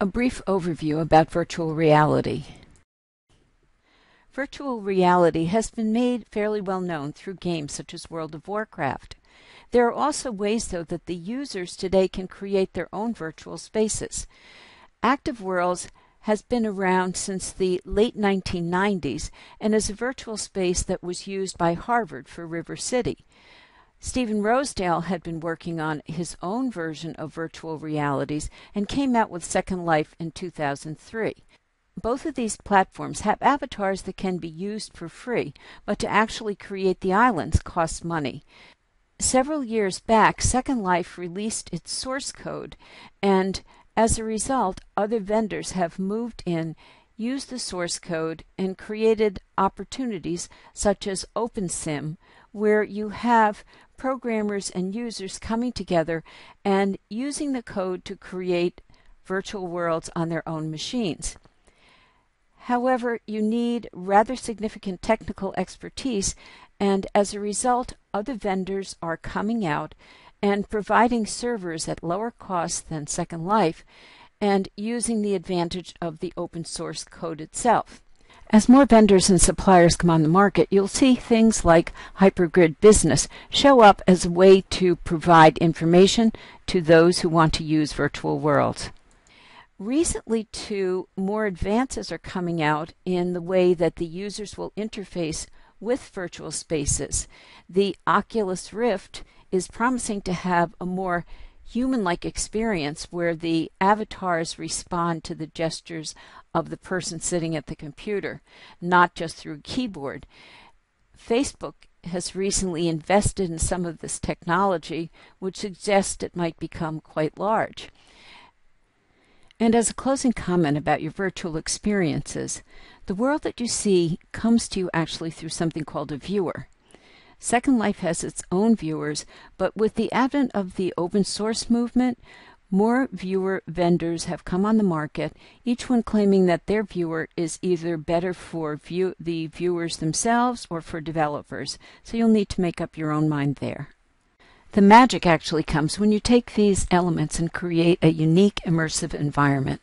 A brief overview about virtual reality. Virtual reality has been made fairly well known through games such as World of Warcraft. There are also ways, though, that the users today can create their own virtual spaces. Active Worlds has been around since the late 1990s and is a virtual space that was used by Harvard for River City. Stephen Rosedale had been working on his own version of virtual realities and came out with Second Life in 2003. Both of these platforms have avatars that can be used for free, but to actually create the islands costs money. Several years back, Second Life released its source code, and as a result, other vendors have moved in, used the source code, and created opportunities such as OpenSim, where you have programmers and users coming together and using the code to create virtual worlds on their own machines. However, you need rather significant technical expertise, and as a result, other vendors are coming out and providing servers at lower cost than Second Life and using the advantage of the open source code itself. As more vendors and suppliers come on the market, you'll see things like Hypergrid Business show up as a way to provide information to those who want to use virtual worlds. Recently, too, more advances are coming out in the way that the users will interface with virtual spaces. The Oculus Rift is promising to have a more human like experience where the avatars respond to the gestures of the person sitting at the computer, not just through keyboard. Facebook has recently invested in some of this technology, which suggests it might become quite large. And as a closing comment about your virtual experiences, the world that you see comes to you actually through something called a viewer. Second Life has its own viewers, but with the advent of the open source movement, more viewer vendors have come on the market, each one claiming that their viewer is either better for view the viewers themselves or for developers. So you'll need to make up your own mind there. The magic actually comes when you take these elements and create a unique immersive environment.